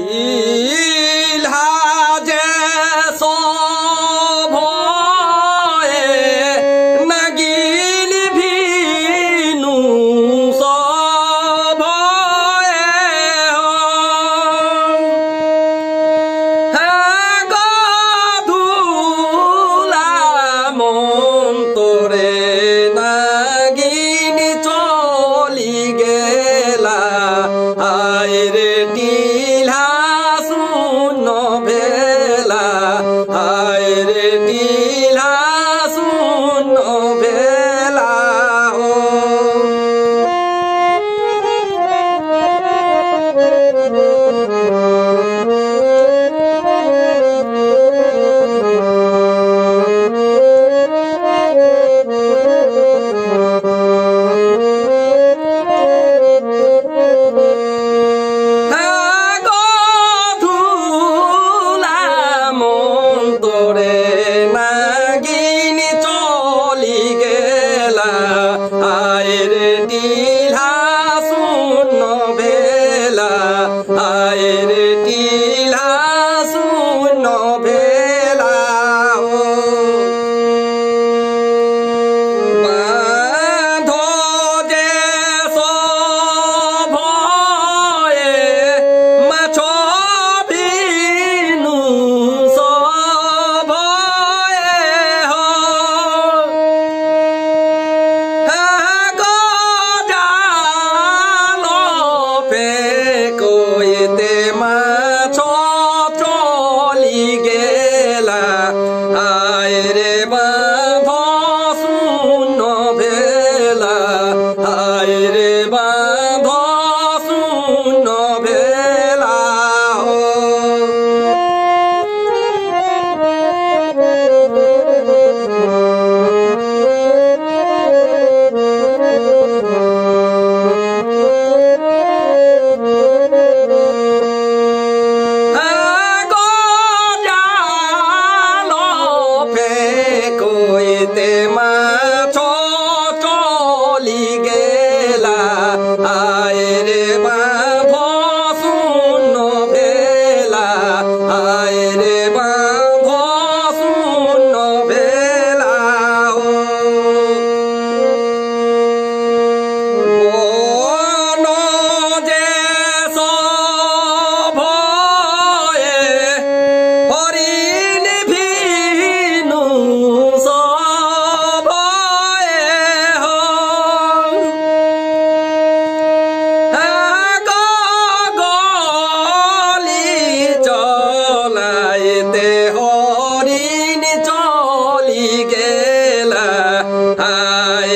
E... तेरे दी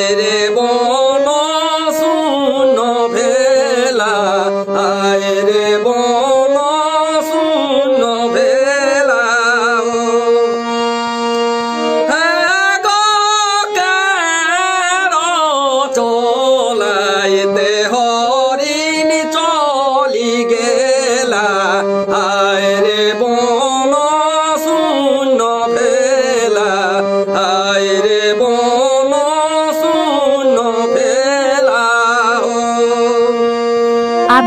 tere